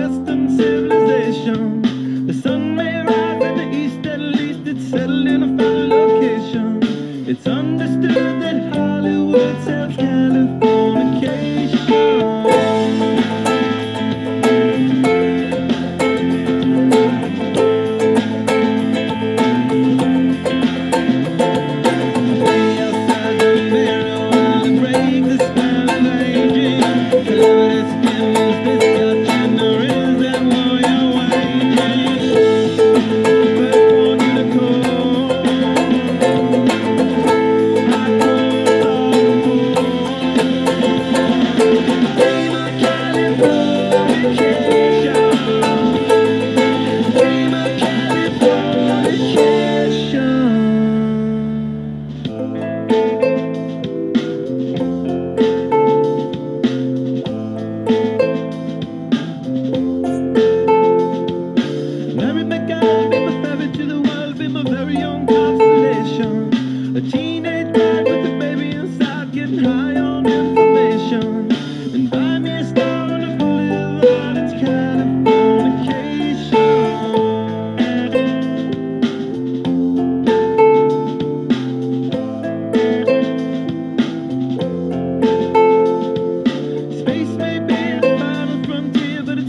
Western civilization. The sun may rise in the east, at least it's settled in a fine location. It's understood that Hollywood sells California.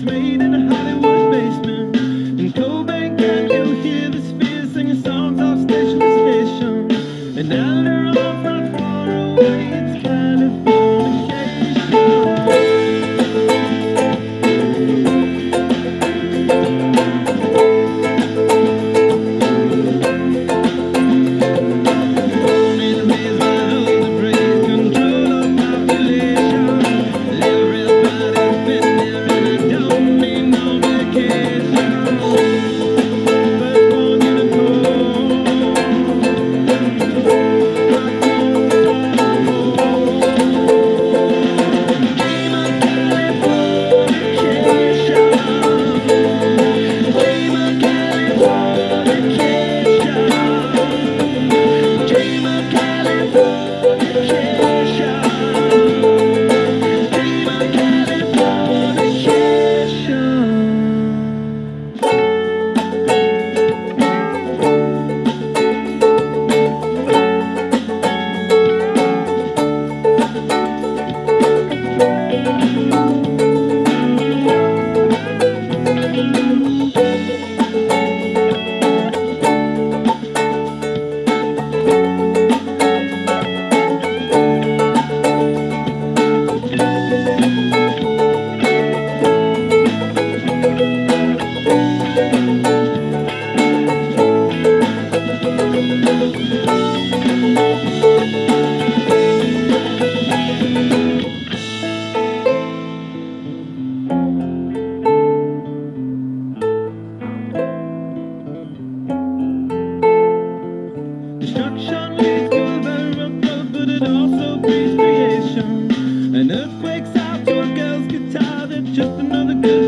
faded just another good.